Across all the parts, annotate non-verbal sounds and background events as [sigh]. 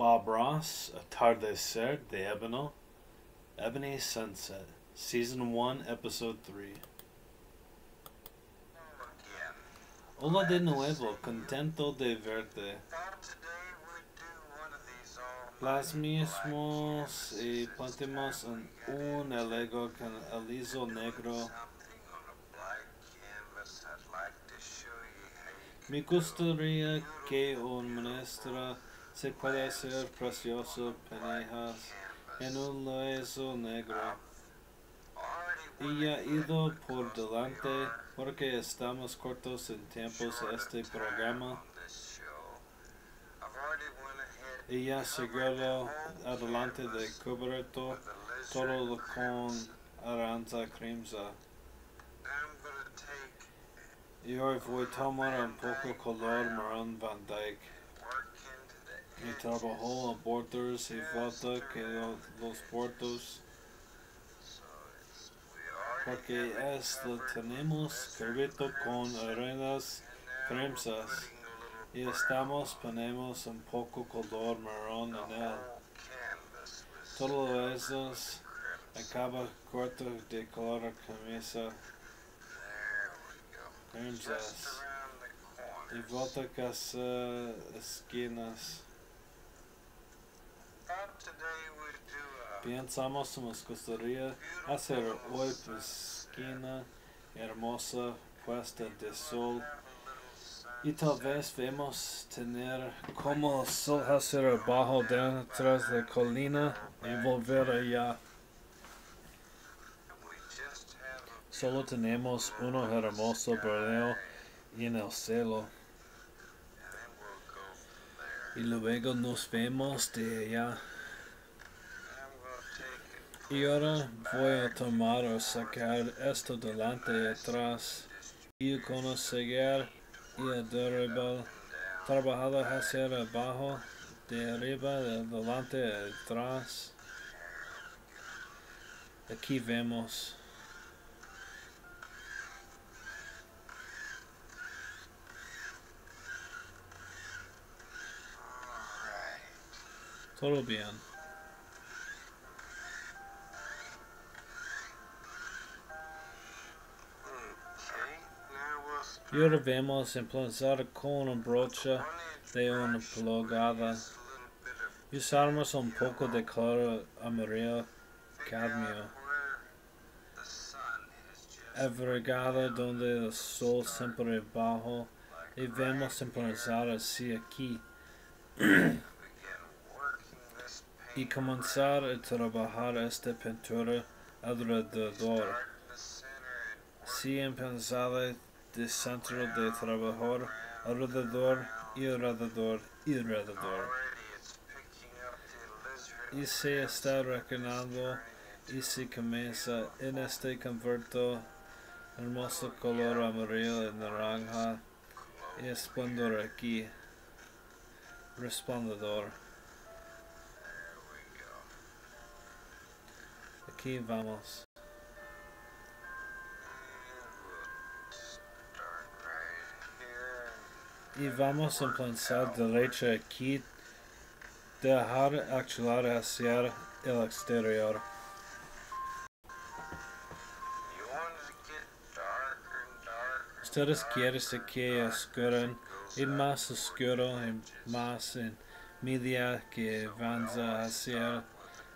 Bob Ross, Atardecer de Ébano, Ebony Sunset, Season 1, Episode 3. Hola de nuevo, contento de verte. Las mismos y planteamos en un elego con aliso negro. Me gustaría que un maestro se pueda hacer precioso penejas en un lienzo negro. Y ha ido por delante porque estamos cortos en tiempos este programa. Y ya seguro adelante de cubierto todo con aranza crimsa. Y hoy voy a tomar un poco color marrón Van Dyke. Y trabajó en borders y falta que lo- los bordos porque esto tenemos cubierto con arenas crimsas y estamos ponemos un poco color marrón en él. Todo eso acaba corto de color camisa crimsas y volta casa esquinas. Pensamos nos gustaría hacer hoy esquina hermosa puesta de sol y tal vez vemos tener como el sol hacer abajo detrás de colina y volver allá. Solo tenemos uno hermoso brillo en el cielo y luego nos vemos de allá. Y ahora voy a tomar o sacar esto delante y atrás y conocer y a derribar, trabajar hacia abajo, de arriba, de delante y atrás. Aquí vemos. Todo bien. Y ahora vemos emplazar con una brocha de una pulgada. Y usamos un poco de color amarillo cadmio. Abrigada donde el sol siempre bajo. Y vemos emplazar así aquí. y comenzar a trabajar esta pintura alrededor. Si empezada de centro de trabajar alrededor y alrededor y alrededor. Y se está recargando y se comienza en este converto hermoso color amarillo y naranja y esplendor aquí. Resplandor. Aquí vamos. Y vamos a empezar derecha aquí. Dejar actuar hacia el exterior. Ustedes quieren que oscuren y más oscuro y más en media que avanza hacia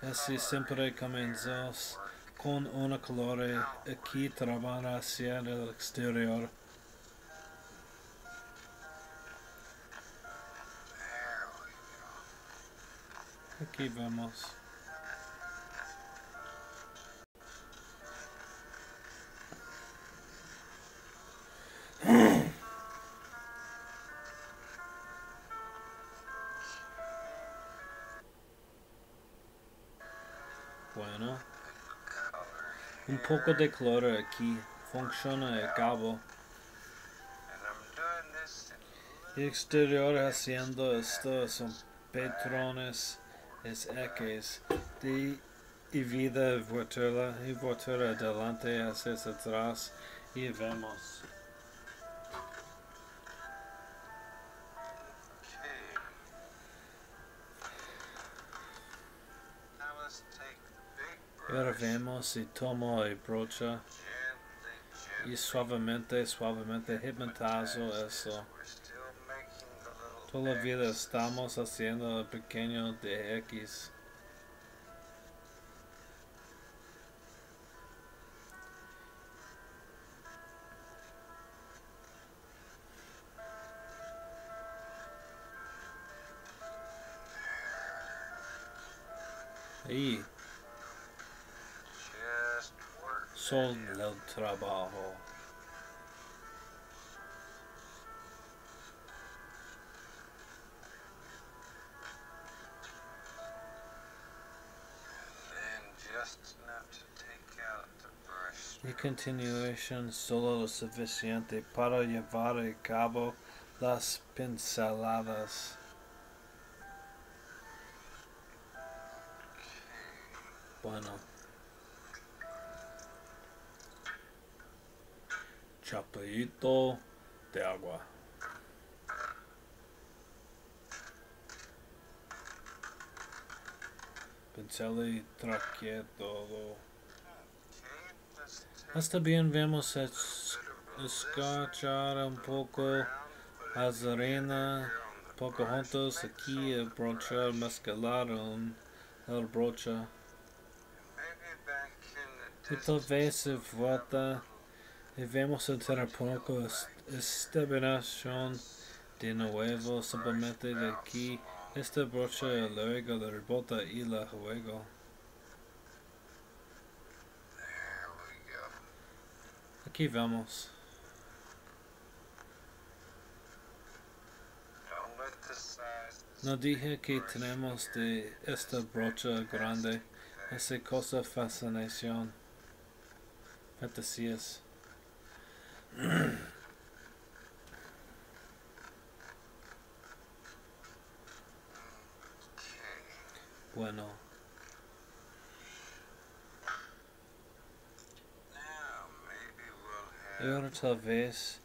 así siempre comenzamos con una color aquí trabajar hacia el exterior. Aquí vamos. Bueno, un poco de color aquí funciona a cabo. El exterior haciendo esto son patrones es eques de y vida y y votura adelante hacia atrás y vemos. Ahora vemos y tomo y brocha y suavemente, suavemente hipnotizo eso. Toda la vida estamos haciendo el pequeño de X. Y sol el trabajo. Y continuación solo lo suficiente para llevar a cabo las pinceladas. Bueno. Chapito de agua. Y traque todo. Hasta bien vemos escuchar un poco azarena, poco juntos aquí el brocha mezclaron el brocha. Y tal vez se vuelta y vemos tener poco estabilización de nuevo simplemente de aquí este brocha luego de rebota y la juego. Aquí vamos. No dije que tenemos de esta brocha grande, esa cosa fascinación fantasías. [clears throat] bueno. Y ahora tal vez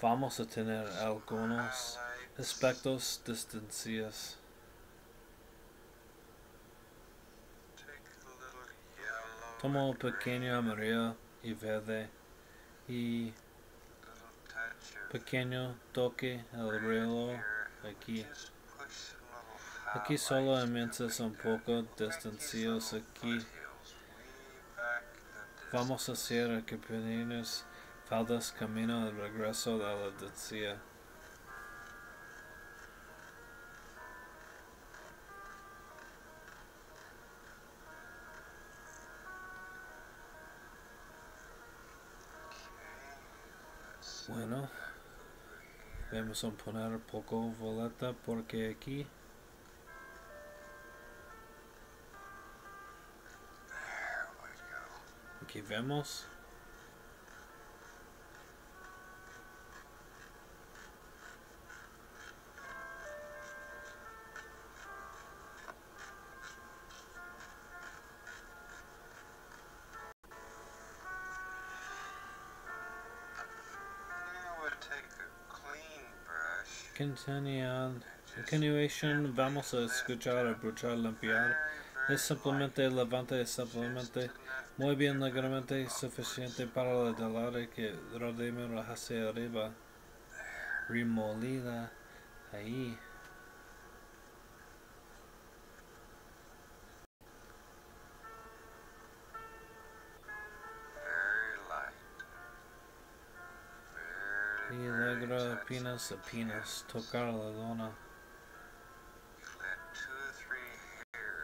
vamos a tener algunos aspectos distancias. Tomo pequeño amarillo y verde y pequeño toque el reloj aquí. Aquí solamente un poco distanciados aquí. Vamos a hacer pequeñas faldas camino al regreso de la decía. Bueno, vamos a poner poco voleta porque aquí aquí vemos. Continuation vamos a escuchar a bruchar limpiar. Es simplemente levante es simplemente muy bien legalmente suficiente para la delare que rodea hacia arriba remolida ahí Y alegra apenas apenas tocar la lona.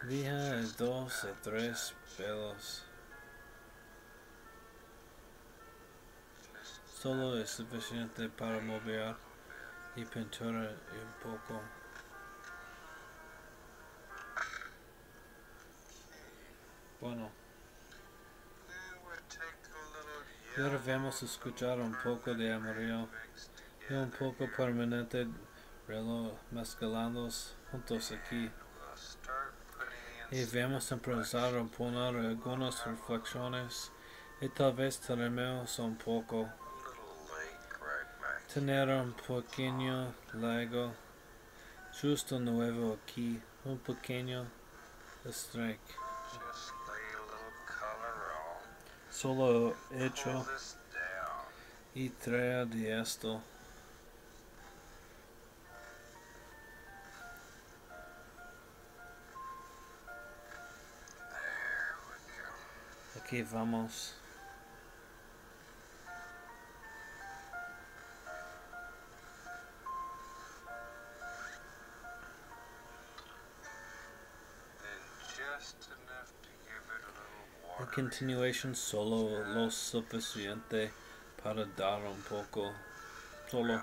Vija dos a tres pelos. Solo es suficiente para mover y pintura un poco. Bueno. Y ahora vamos a escuchar un poco de amarillo y un poco permanente reloj mezclados juntos aquí. Y vamos a empezar a poner algunas reflexiones y tal vez tenemos un poco. Tener un pequeño lago justo nuevo aquí, un pequeño strike. solo hecho y trae de esto. Aquí vamos. A continuation solo lo suficiente para dar un poco. Solo.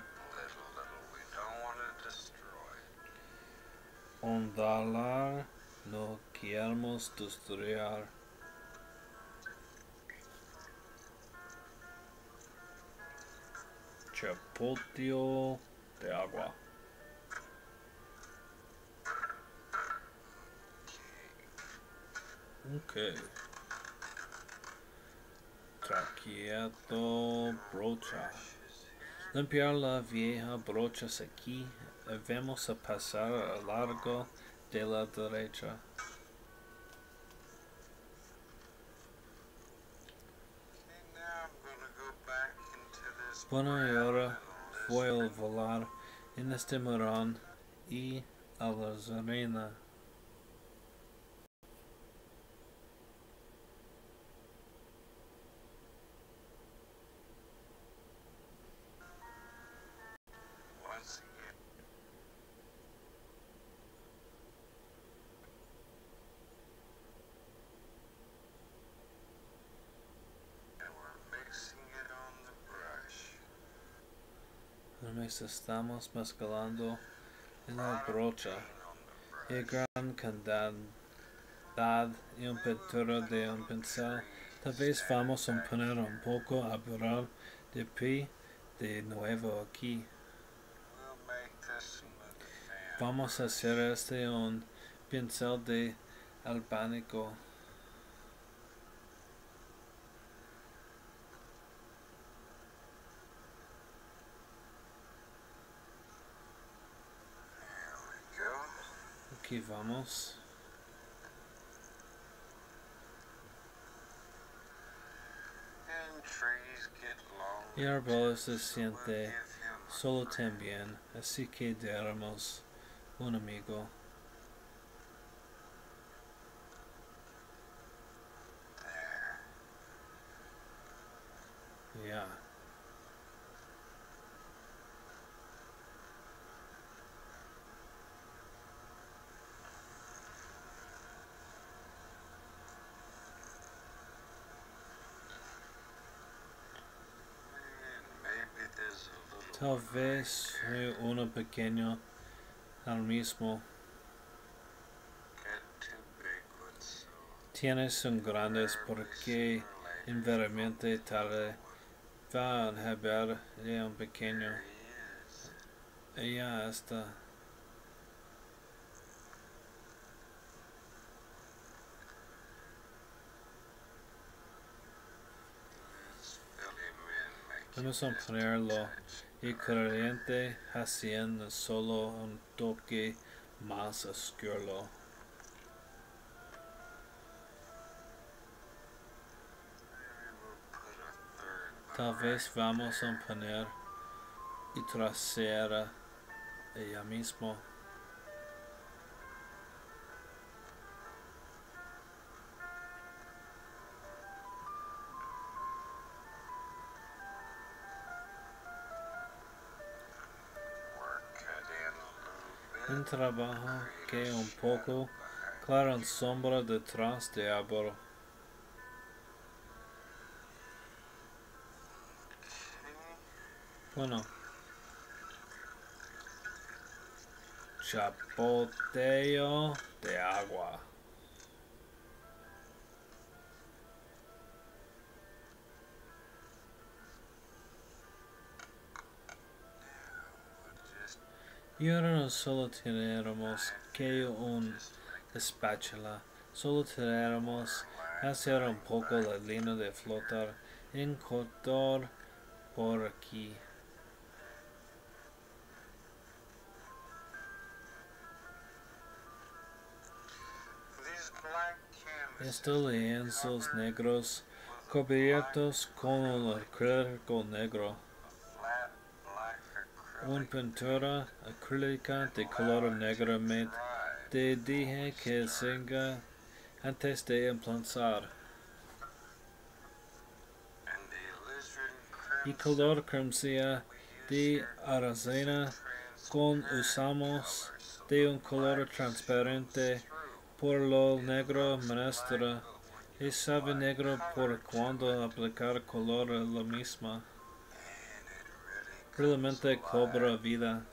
Ondalar no queremos destruir. Chapotio de agua. Okay. Traqueado brocha. Limpiar la vieja brocha aquí. Vamos a pasar a largo de la derecha. Bueno, y ahora voy a volar en este morón y a la. Estamos mezclando en la brocha y gran cantidad y un pintura de un pincel. Tal vez vamos a poner un poco a borrar de pie de nuevo aquí. Vamos a hacer este un pincel de albánico. Aquí vamos. Y árbol se siente solo también, así que daremos un amigo. Ya. Tal vez uno pequeño al mismo. Tienes un grandes porque invariablemente tarde va a haber de un pequeño. Ella está. Vamos a ponerlo y corriente haciendo solo un toque más oscuro. Tal vez vamos a poner y trasera ella mismo. Trabajo que un poco claro en sombra detrás de árbol. Bueno. Chapoteo de agua. Y ahora no solo tenemos que un espátula, solo tenemos hacer un poco la línea de flotar en cortar por aquí. Estos lienzos negros cubiertos con el acrílico negro. Una pintura acrílica de color negro me te dije que siga antes de emplazar. Y color crimson de aracena con usamos de un color transparente por lo negro maestra y sabe negro por cuando aplicar color la misma. Realmente cobra vida.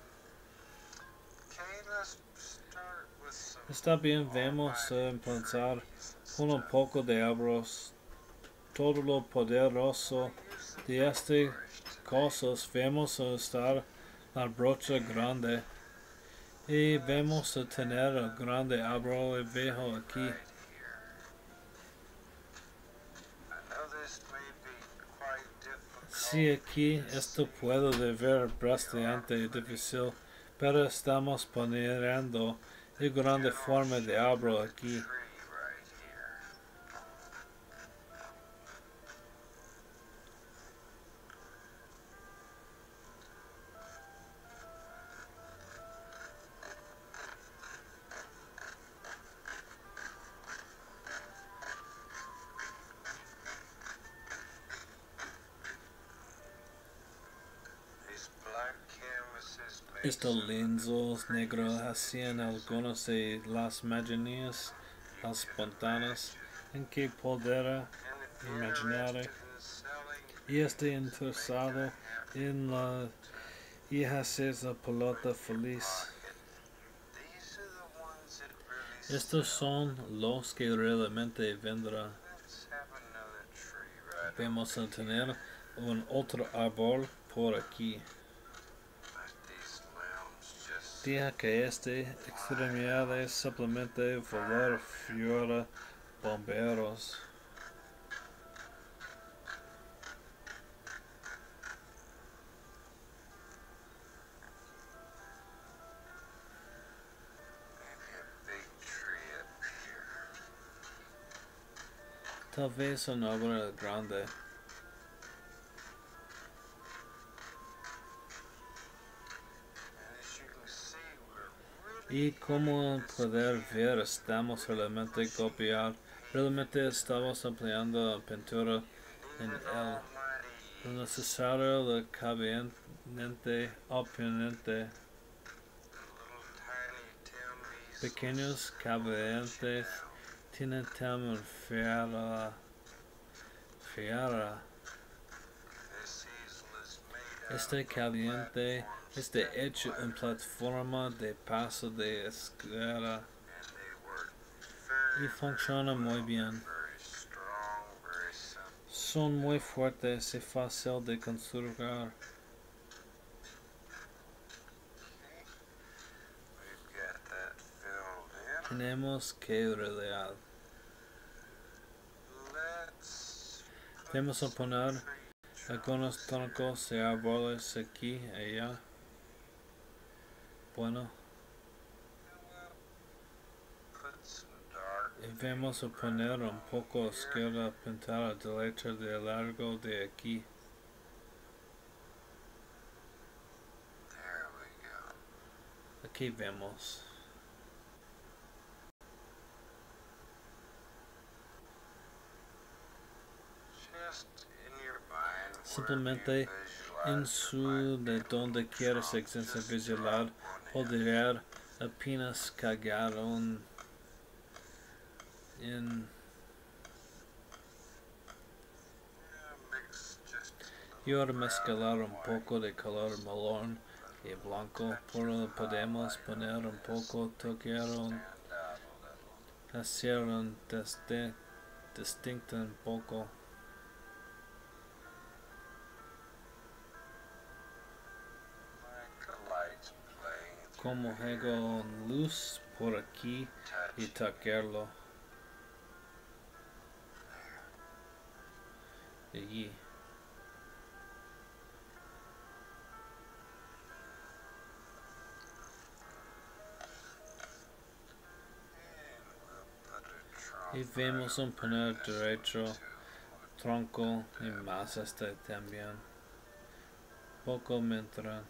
Está bien, vamos a empezar con un poco de arroz. Todo lo poderoso de este cosas vamos a estar la brocha grande y vamos a tener el grande abro y viejo aquí. Si aquí esto puede ver bastante difícil, pero estamos poniendo el grande forma de abro aquí. Estos lienzos negros hacían algunas de las imágenes espontáneas en que poder imaginar y está interesado en la y hacer la pelota feliz. Estos son los que realmente vendrán. Vamos a tener un otro árbol por aquí. Deja que este extremidades simplemente volar fuera bomberos. Tal vez una obra grande. Y como poder ver, estamos realmente copiar, realmente estamos ampliando la pintura en el lo necesario, lo cabiente, oponente. Pequeños cabientes tienen también fiera, fiera. Este caliente Este hecho en plataforma de paso de escalera y funciona muy bien. Son muy fuertes y fácil de construir. Tenemos que realidad. Vamos a poner algunos troncos de árboles aquí y allá. Bueno. A poner un poco izquierda pintada derecha de largo de aquí. Aquí vemos. Simplemente en su de donde quieres extensión visual poder apenas cagaron en y ahora mezclar un poco de color marrón y blanco. Pero podemos poner un poco toquearon hacer un distinto un poco como juego luz por aquí y taquearlo. Allí y vemos un panel derecho tronco y más este también. Poco mientras